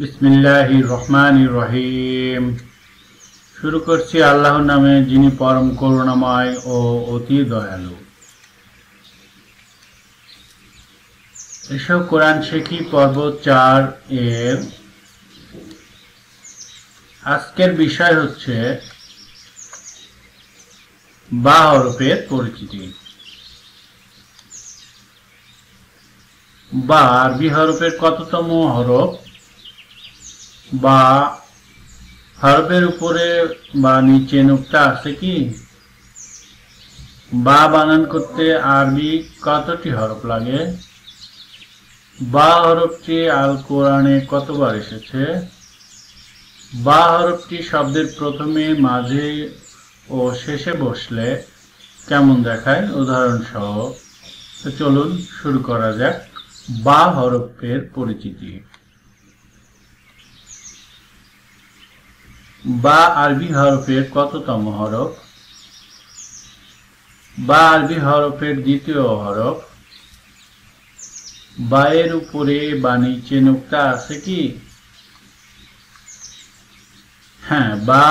রহমান রহিম। শুরু করছি আল্লাহর নামে, যিনি পরম করুণাময় ও অতি দয়ালু। এসব কোরআন শেখি, পর্ব চার এর। আজকের বিষয় হচ্ছে বা হরফের পরিচিতি। বা আরবি হরফের কততম হরফ? বা হরফের উপরে বা নিচে নুকটা আছে কি? বা বানান করতে আরবি কতটি হরফ লাগে? বা হরফটি আল কোরআনে কতবার এসেছে? বা হরফটি শব্দের প্রথমে, মাঝে ও শেষে বসলে কেমন দেখায়? উদাহরণ সহ তো চলুন শুরু করা যাক। বা হরফের পরিচিতি। বা আরবি হরফের কততম হরফ? বা আরবি হরফের দ্বিতীয় হরফ। বায়ের উপরে বা নিচে নুক্তা আছে কি? হ্যাঁ বা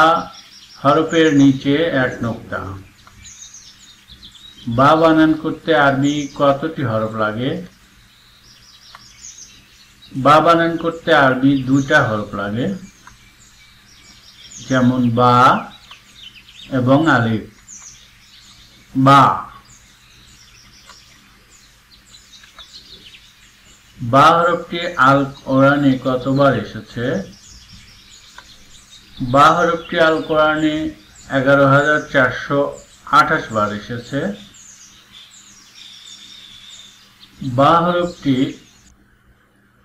হরফের নিচে এক নোক্তা। বা বানান করতে আরবি কতটি হরফ লাগে? বা বানান করতে আরবি দুইটা হরফ লাগে। যেমন বা এবং আলিফ। বা। বা হরফটি আল কোরআনে কতবার এসেছে? বা হরফটি আল কোরআনে এগারো হাজার চারশো আঠাশ বার এসেছে। বা হরফটি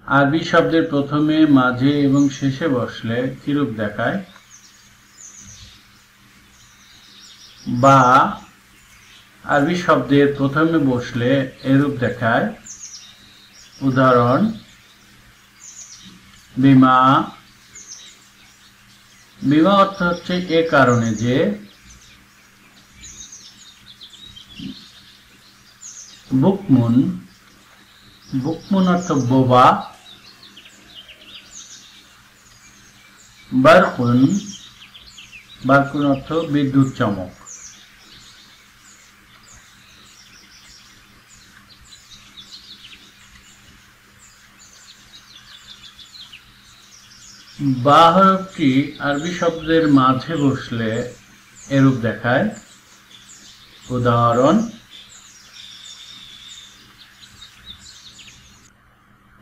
আরবি শব্দের প্রথমে, মাঝে এবং শেষে বসলে কিরূপ দেখায়। বা আরবি শব্দের প্রথমে বসলে এরূপ দেখায়, উদাহরণ, বিমা বিমা অর্থ হচ্ছে এ কারণে যে বুকমুন বুকমুন অর্থ বোবা বারকুন বারকুন অর্থ বিদ্যুৎ চমক। বা হরফটি আরবি শব্দের মাঝে বসলে এরূপ দেখায়। উদাহরণ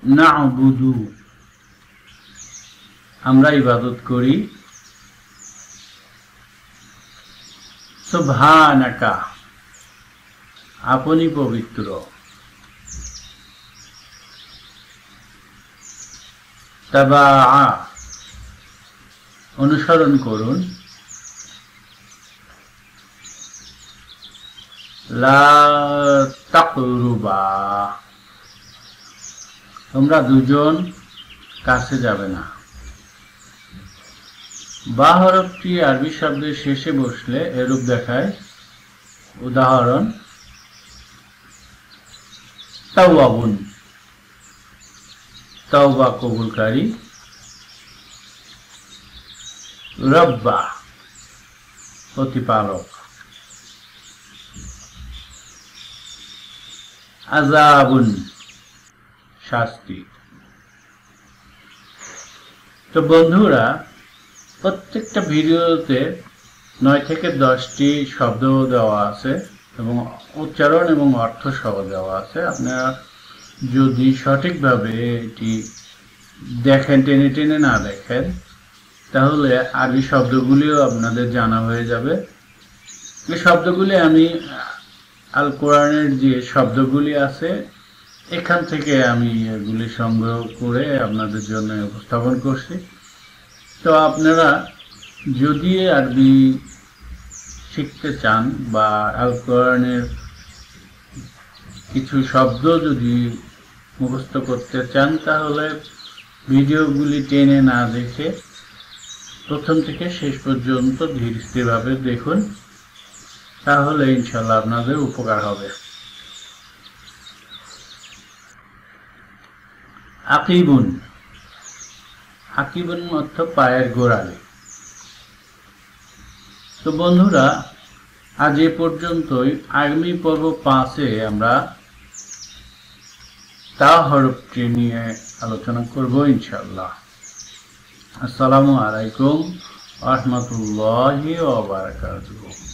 না বুধু আমরা ইবাদত করি। সুবহানাকা, আপনি পবিত্র। তাবা অনুসরণ করুন। তোমরা দুজন কাছে যাবে না। বা হরফটি আরবি শব্দের শেষে বসলে এরূপ দেখায়, উদাহরণ, তাওয়াবুন, তাওবা কবুলকারী রব্বা, প্রতিপালক। আজাবুন শাস্তি। তো বন্ধুরা, প্রত্যেকটা ভিডিওতে নয় থেকে দশটি শব্দ দেওয়া আছে এবং উচ্চারণ এবং অর্থ সহ দেওয়া আছে। আপনারা যদি সঠিকভাবে এটি দেখেন, টেনে টেনে না দেখেন তাহলে আরবি শব্দগুলিও আপনাদের জানা হয়ে যাবে। এই শব্দগুলি আমি আল কোরআনের যে শব্দগুলি আছে, এখান থেকে আমি এগুলি সংগ্রহ করে আপনাদের জন্য উপস্থাপন করছি। তো আপনারা যদি আরবি শিখতে চান বা আল কোরআনের কিছু শব্দ যদি মুখস্থ করতে চান, তাহলে ভিডিওগুলি টেনে না দেখে প্রথম থেকে শেষ পর্যন্ত ধীর স্থিরভাবে দেখুন, তাহলে ইনশাল্লাহ আপনাদের উপকার হবে। আকিবুন আকিবন অর্থ পায়ের গোড়ালি। তো বন্ধুরা, আজ এ পর্যন্তই। আগামী পর্ব পাঁচে আমরা তা হরফটি নিয়ে আলোচনা করব ইনশাল্লাহ আসসালামু আলাইকুম রহমতুল্লাহি ওবরাকাতুহু বারাকাতুহু।